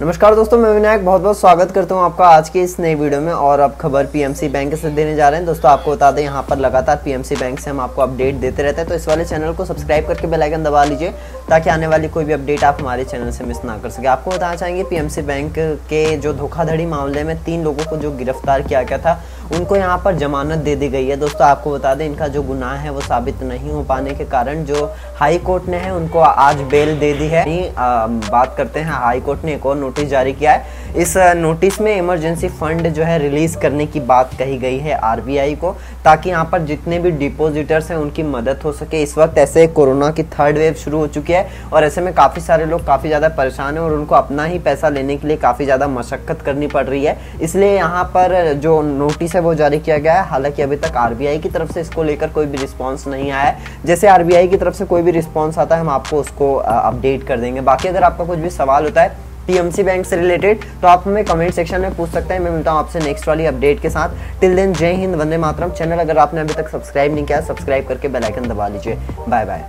नमस्कार दोस्तों, मैं विनायक, बहुत बहुत स्वागत करता हूँ आपका आज के इस नई वीडियो में और अब खबर पीएमसी बैंक से देने जा रहे हैं। दोस्तों, आपको बता दें, यहाँ पर लगातार पीएमसी बैंक से हम आपको अपडेट देते रहते हैं। तो इस वाले चैनल को सब्सक्राइब करके बेल आइकन दबा लीजिए ताकि आने वाली कोई भी अपडेट आप हमारे चैनल से मिस ना कर सके। आपको बताना चाहेंगे पीएमसी बैंक के जो धोखाधड़ी मामले में तीन लोगों को जो गिरफ़्तार किया गया था उनको यहाँ पर जमानत दे दी गई है। दोस्तों आपको बता दें इनका जो गुनाह है वो साबित नहीं हो पाने के कारण जो हाई कोर्ट ने है उनको आज बेल दे दी है। आ, बात करते हैं हाई कोर्ट ने एक और नोटिस जारी किया है इस नोटिस में इमरजेंसी फंड जो है रिलीज़ करने की बात कही गई है आरबीआई को, ताकि यहाँ पर जितने भी डिपोजिटर्स हैं उनकी मदद हो सके। इस वक्त ऐसे कोरोना की थर्ड वेव शुरू हो चुकी है और ऐसे में काफ़ी सारे लोग काफ़ी ज़्यादा परेशान हैं और उनको अपना ही पैसा लेने के लिए काफ़ी ज़्यादा मशक्कत करनी पड़ रही है। इसलिए यहाँ पर जो नोटिस है वो जारी किया गया है। हालाँकि अभी तक आरबीआई की तरफ़ से इसको लेकर कोई भी रिस्पॉन्स नहीं आया है। जैसे आरबीआई की तरफ़ से कोई भी रिस्पॉन्स आता है, हम आपको उसको अपडेट कर देंगे। बाकी अगर आपका कुछ भी सवाल होता है पीएमसी बैंक से रिलेटेड तो आप हमें कमेंट सेक्शन में पूछ सकते हैं। मैं मिलता हूँ आपसे नेक्स्ट वाली अपडेट के साथ। टिल देन जय हिंद, वंदे मातरम। चैनल अगर आपने अभी तक सब्सक्राइब नहीं किया सब्सक्राइब करके बेलाइकन दबा लीजिए बाय बाय